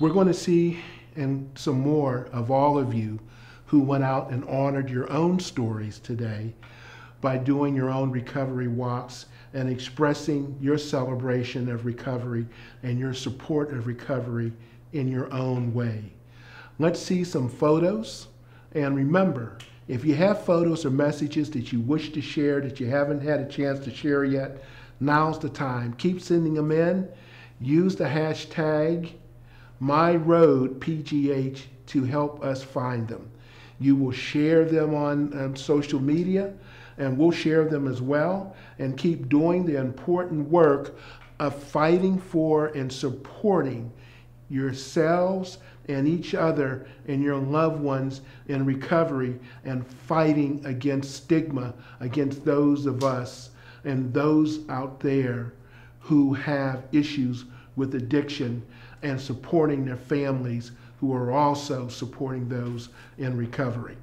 We're going to see and some more of all of you who went out and honored your own stories today by doing your own recovery walks and expressing your celebration of recovery and your support of recovery in your own way. Let's see some photos. And remember, if you have photos or messages that you wish to share that you haven't had a chance to share yet, now's the time. Keep sending them in. Use the hashtag MyRoadPGH to help us find them. You will share them on um, social media, and we'll share them as well, and keep doing the important work of fighting for and supporting yourselves and each other and your loved ones in recovery and fighting against stigma against those of us and those out there who have issues with addiction and supporting their families who are also supporting those in recovery.